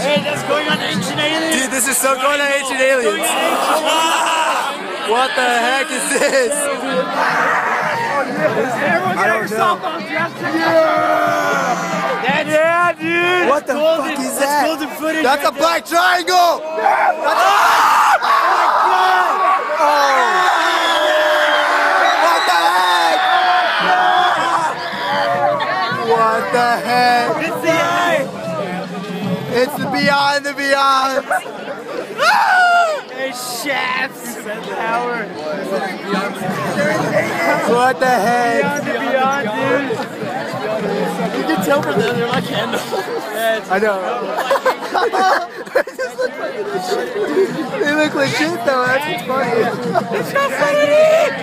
Hey, that's going on Ancient Aliens. Dude, this is so going to Ancient Aliens. What the heck is this? Everyone get out your cell. That's, Yeah, dude. What the golden, fuck is that's that? golden footage. That's a right black triangle! That's What the heck? It's the eye. It's the beyond the beyond. Hey, shafts. Power. What the heck? Beyond the beyond, dude. You can tell from them, they're like candles. I know. they just look like shit. They look legit though. That's what's funny. It's not funny. You UFO.